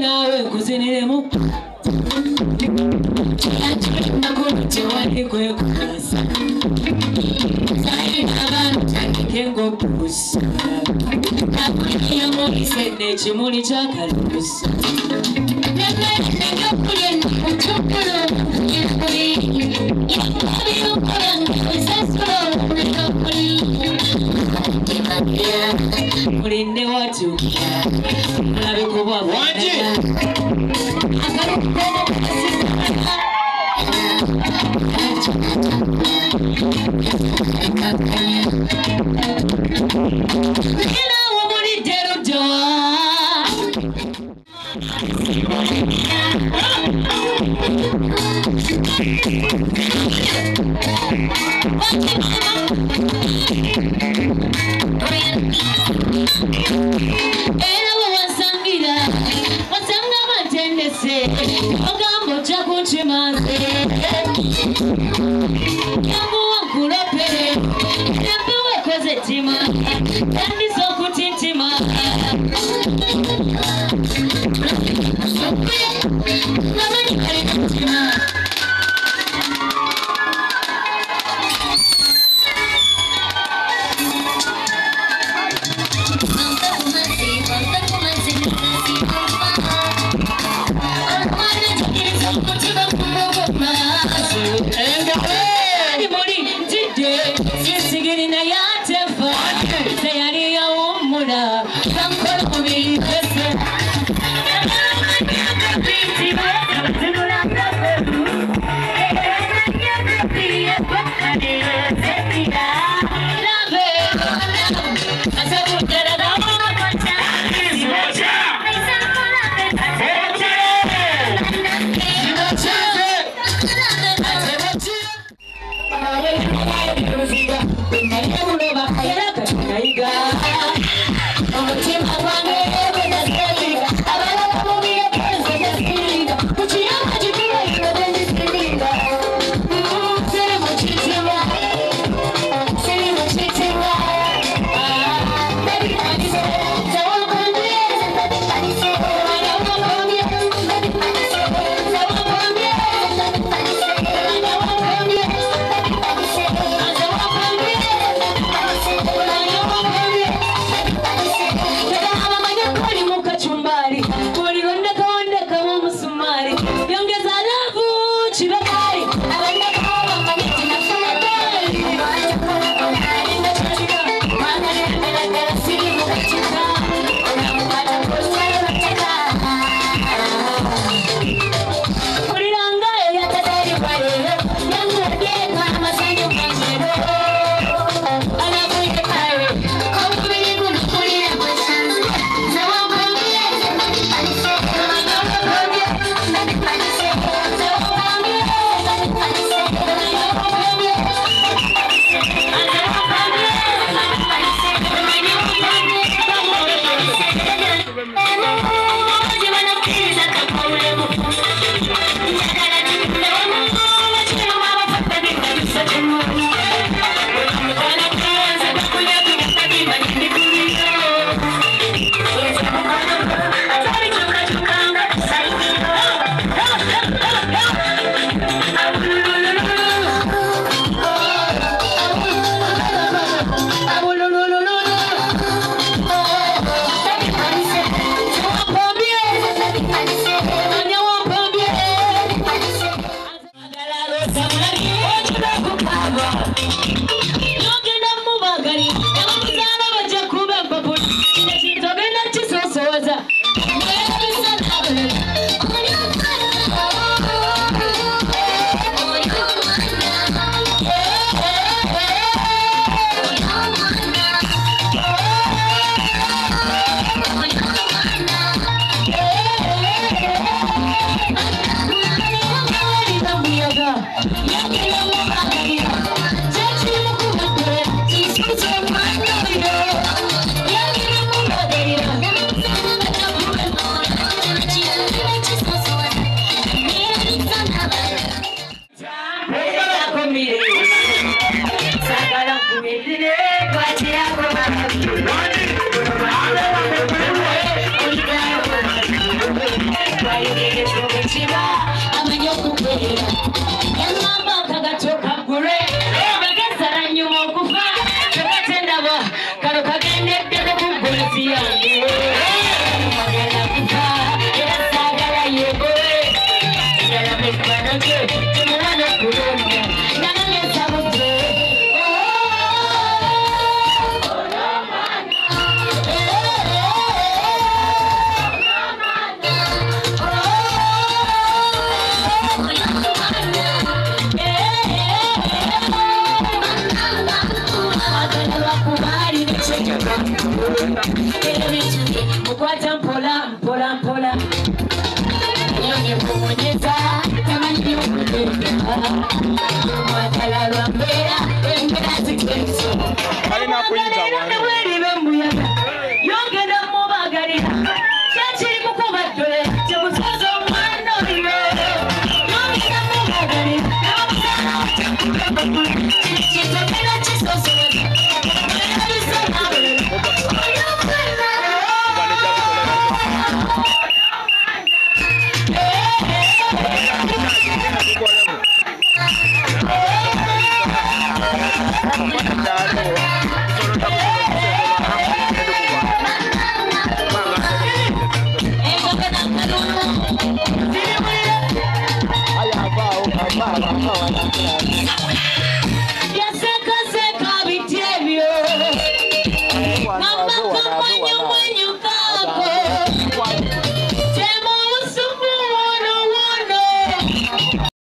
nawe kuziniremo nakunotiwani kwekusa kengopusa nakuliyamoise nekimuli kyakalusa mulinde chimanze, magambo chako chimanze. amiga. women. Thank you. tu es, pourquoi t'es un polar